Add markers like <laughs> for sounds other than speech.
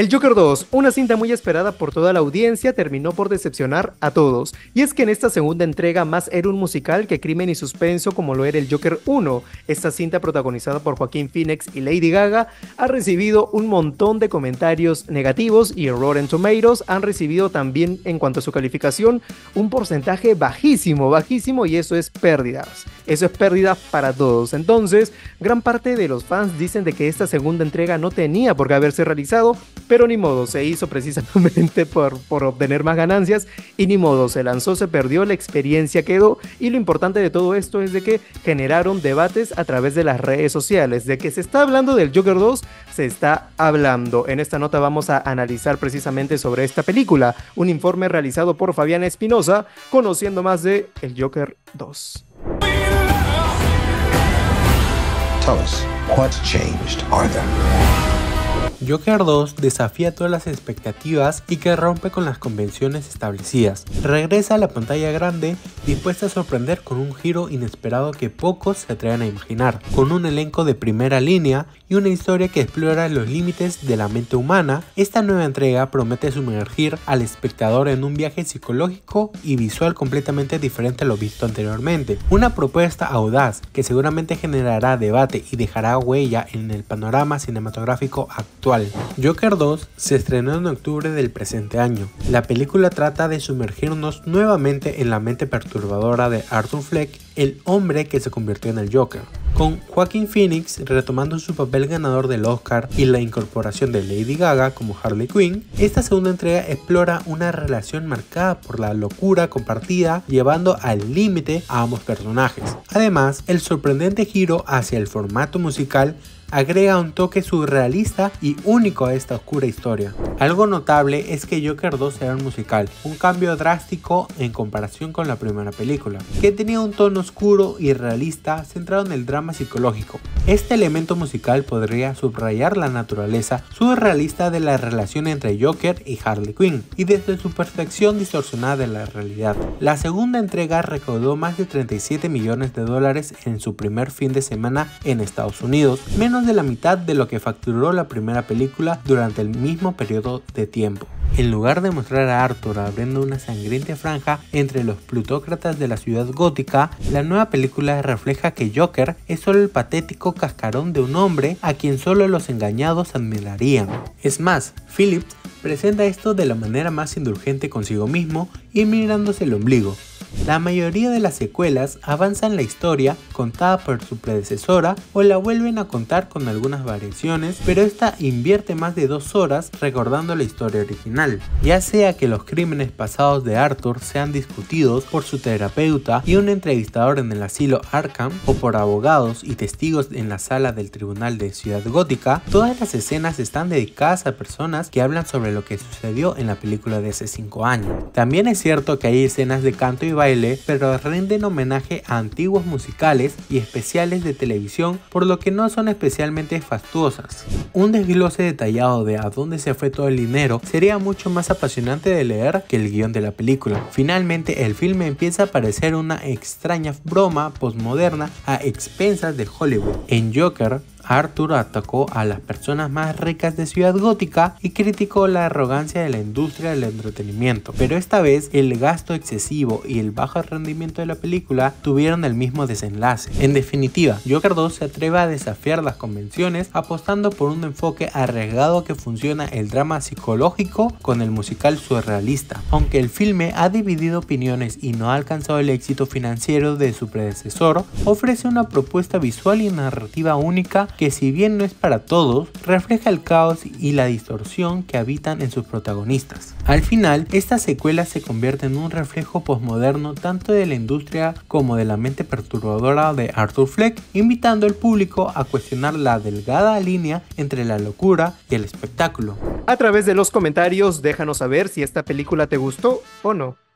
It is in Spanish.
El Joker 2, una cinta muy esperada por toda la audiencia, terminó por decepcionar a todos. Y es que en esta segunda entrega más era un musical que crimen y suspenso como lo era el Joker 1. Esta cinta protagonizada por Joaquín Phoenix y Lady Gaga ha recibido un montón de comentarios negativos y Rotten Tomatoes han recibido también en cuanto a su calificación un porcentaje bajísimo, bajísimo y eso es pérdidas. Eso es pérdida para todos. Entonces, gran parte de los fans dicen de que esta segunda entrega no tenía por qué haberse realizado pero ni modo, se hizo precisamente <laughs> por, por obtener más ganancias y ni modo, se lanzó, se perdió, la experiencia quedó y lo importante de todo esto es de que generaron debates a través de las redes sociales, de que se está hablando del Joker 2, se está hablando. En esta nota vamos a analizar precisamente sobre esta película, un informe realizado por Fabián Espinosa, conociendo más de el Joker 2. Tell us, what's changed? Joker 2 desafía todas las expectativas y que rompe con las convenciones establecidas. Regresa a la pantalla grande dispuesta a sorprender con un giro inesperado que pocos se atreven a imaginar, con un elenco de primera línea y una historia que explora los límites de la mente humana, esta nueva entrega promete sumergir al espectador en un viaje psicológico y visual completamente diferente a lo visto anteriormente. Una propuesta audaz que seguramente generará debate y dejará huella en el panorama cinematográfico actual Joker 2 se estrenó en octubre del presente año. La película trata de sumergirnos nuevamente en la mente perturbadora de Arthur Fleck, el hombre que se convirtió en el Joker. Con Joaquin Phoenix retomando su papel ganador del Oscar y la incorporación de Lady Gaga como Harley Quinn, esta segunda entrega explora una relación marcada por la locura compartida, llevando al límite a ambos personajes. Además, el sorprendente giro hacia el formato musical agrega un toque surrealista y único a esta oscura historia. Algo notable es que Joker 2 era un musical, un cambio drástico en comparación con la primera película, que tenía un tono oscuro y realista centrado en el drama psicológico. Este elemento musical podría subrayar la naturaleza surrealista de la relación entre Joker y Harley Quinn, y desde su percepción distorsionada de la realidad. La segunda entrega recaudó más de 37 millones de dólares en su primer fin de semana en Estados Unidos, menos de la mitad de lo que facturó la primera película durante el mismo periodo de tiempo. En lugar de mostrar a Arthur abriendo una sangrienta franja entre los plutócratas de la ciudad gótica, la nueva película refleja que Joker es solo el patético cascarón de un hombre a quien solo los engañados admirarían. Es más, Phillips presenta esto de la manera más indulgente consigo mismo y mirándose el ombligo, la mayoría de las secuelas avanzan la historia contada por su predecesora o la vuelven a contar con algunas variaciones, pero esta invierte más de dos horas recordando la historia original, ya sea que los crímenes pasados de Arthur sean discutidos por su terapeuta y un entrevistador en el asilo Arkham o por abogados y testigos en la sala del tribunal de Ciudad Gótica, todas las escenas están dedicadas a personas que hablan sobre lo que sucedió en la película de hace 5 años. También es cierto que hay escenas de canto y baile, pero rinden homenaje a antiguos musicales y especiales de televisión, por lo que no son especialmente fastuosas. Un desglose detallado de a dónde se fue todo el dinero sería mucho más apasionante de leer que el guion de la película. Finalmente, el filme empieza a parecer una extraña broma postmoderna a expensas de Hollywood. En Joker, Arthur atacó a las personas más ricas de Ciudad Gótica y criticó la arrogancia de la industria del entretenimiento. Pero esta vez el gasto excesivo y el bajo rendimiento de la película tuvieron el mismo desenlace. En definitiva, Joker 2 se atreve a desafiar las convenciones apostando por un enfoque arriesgado que funciona el drama psicológico con el musical surrealista. Aunque el filme ha dividido opiniones y no ha alcanzado el éxito financiero de su predecesor, ofrece una propuesta visual y narrativa única que si bien no es para todos, refleja el caos y la distorsión que habitan en sus protagonistas. Al final, esta secuela se convierte en un reflejo posmoderno tanto de la industria como de la mente perturbadora de Arthur Fleck, invitando al público a cuestionar la delgada línea entre la locura y el espectáculo. A través de los comentarios déjanos saber si esta película te gustó o no.